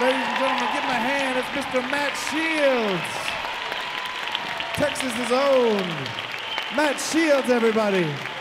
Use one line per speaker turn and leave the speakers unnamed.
Ladies and gentlemen, give him a hand. It's Mr. Matt Shields. Texas's own Matt Shields, everybody.